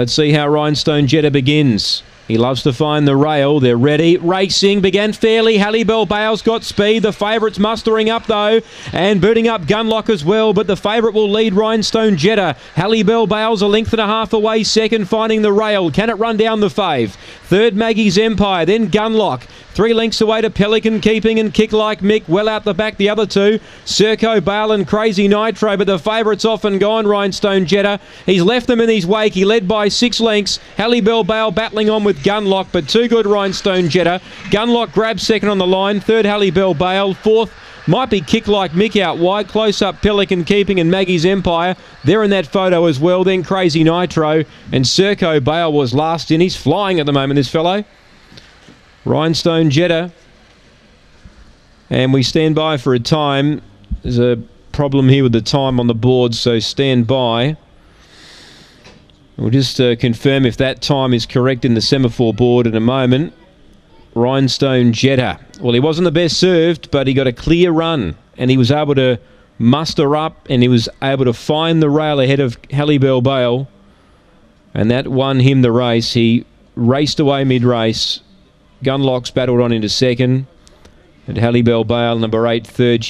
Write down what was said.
Let's see how Rhinestone Jetta begins. He loves to find the rail. They're ready. Racing began fairly. Hallibell Bale's got speed. The favourites mustering up though and booting up Gunlock as well. But the favourite will lead Rhinestone Jetta. Hallibell Bale's a length and a half away. Second, finding the rail. Can it run down the fave? Third, Maggie's Empire. Then Gunlock. Three lengths away to Pelican Keeping and Kick Like Mick. Well out the back, the other two. Serco Bale and Crazy Nitro. But the favourite's off and gone, Rhinestone Jetta. He's left them in his wake. He led by six lengths. Hallibell Bale battling on with Gunlock, but too good Rhinestone Jetta. Gunlock grabs second on the line. Third, Hallibell Bale. Fourth, might be kick like Mick out wide. Close up Pelican Keeping and Maggie's Empire. They're in that photo as well. Then Crazy Nitro. And Serco Bale was last in. He's flying at the moment, this fellow. Rhinestone Jetta. And we stand by for a time. There's a problem here with the time on the board, so stand by. We'll just uh, confirm if that time is correct in the semaphore board in a moment. Rhinestone Jetta. Well, he wasn't the best served, but he got a clear run and he was able to muster up and he was able to find the rail ahead of Hallibell Bale. And that won him the race. He raced away mid race. Gunlocks battled on into second. And Hallibell Bale, number eight, third.